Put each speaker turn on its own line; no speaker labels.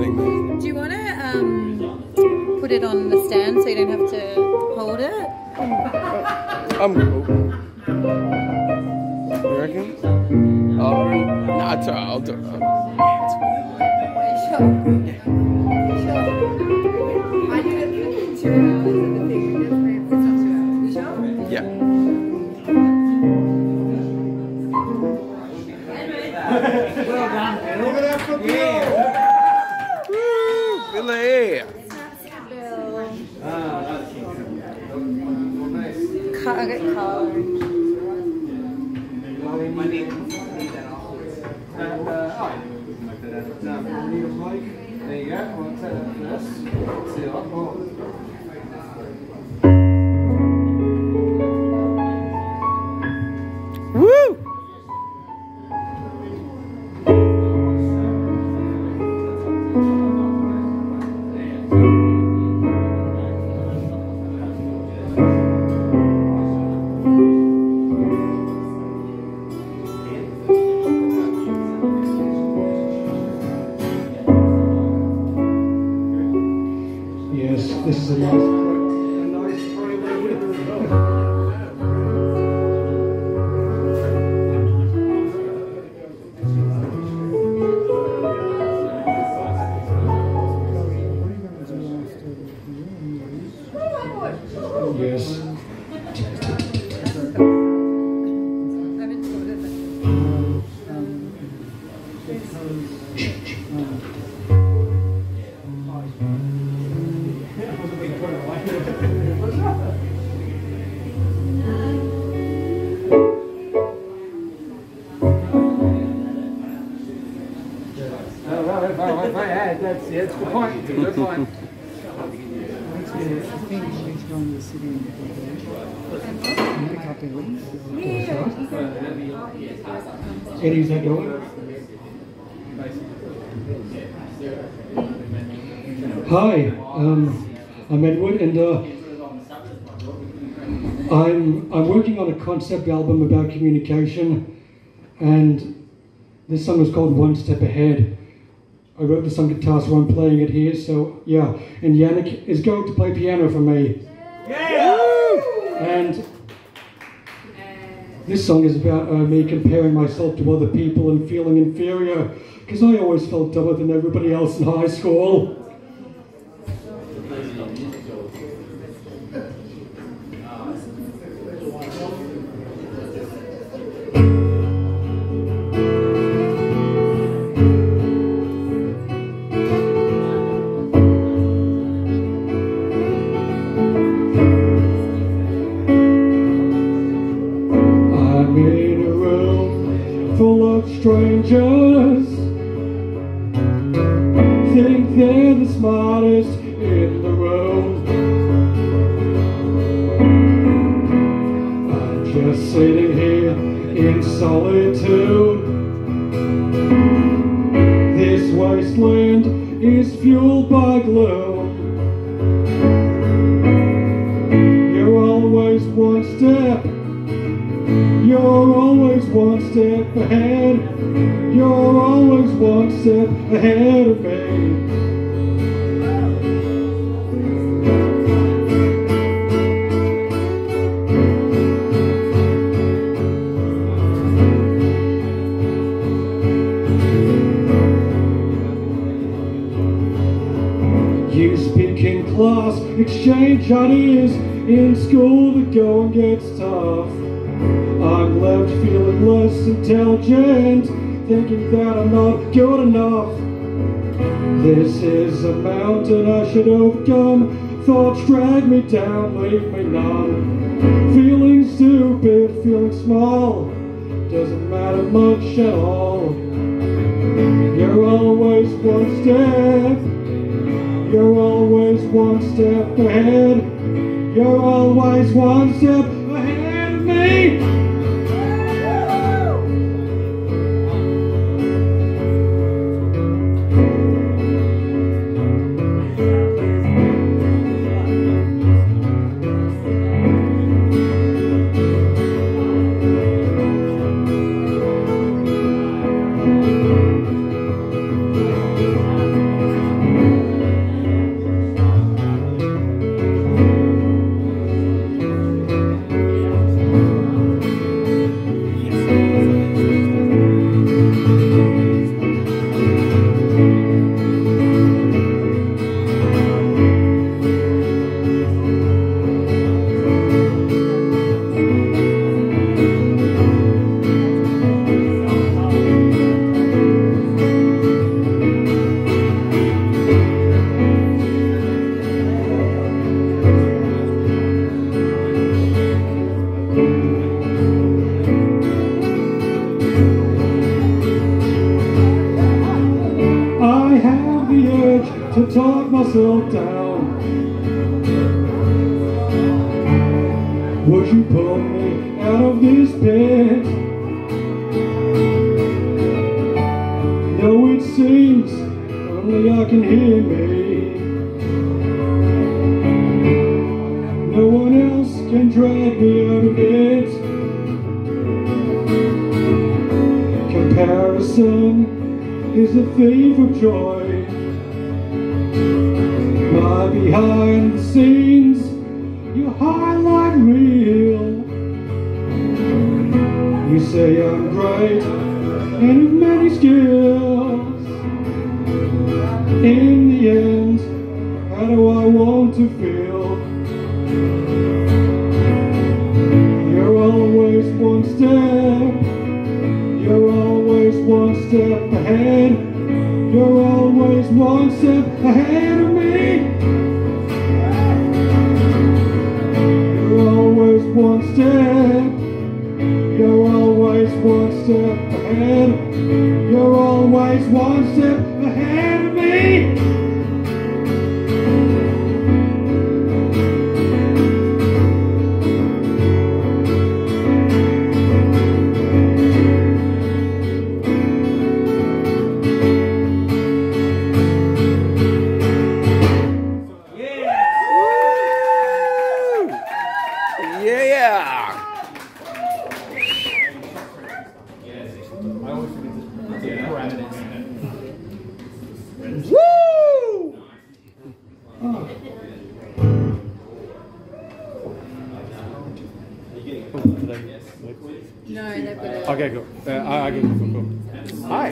thing there.
Do you want to um, put it on the stand so you don't have to hold it?
I'm cool. You reckon? Oh, nah, it's alright. I'll do it.
Sure. Sure. I did it for two hours and the thing we just made for two hours. You sure?
Yeah. Woo, Billy.
Cut, I got colour.
There you go. I'll take that first. See you later. This is a nice, a nice Yes.
I haven't sorted it.
Oh, right, right, right, right, yeah, that's, yeah, that's a good point. Good point. Eddie's that going? Hi, um, I'm Edward, and uh, I'm I'm working on a concept album about communication, and this song is called One Step Ahead. I wrote the song guitar, so I'm playing it here. So yeah, and Yannick is going to play piano for me. Yeah. And this song is about uh, me comparing myself to other people and feeling inferior, because I always felt dumber than everybody else in high school. Think they're the smartest in the room. I'm just sitting here in solitude. This wasteland is fueled by gloom. You're always one step you're always one step ahead. You're always one step You speak in class, exchange ideas. In school, the going gets tough. I'm left feeling less intelligent, thinking that I'm not good enough. This is a mountain I should overcome. Thoughts drag me down, leave me numb. Feeling stupid, feeling small, doesn't matter much at all. You're always one step, you're always one step ahead. You're always one step the to talk myself down. Would you pull me out of this pit? No, it seems only I can hear me. No one else can drag me out of it. Comparison is a thief of joy. My behind the scenes, you highlight reel. You say I'm great and have many skills. In the end, how do I want to feel? You're always one step, always one step ahead of me. You're always one step, you're always one step ahead. You're always one step
Woo!
No, they've got a.
Okay, go. Uh, I, I can go. go. Hi.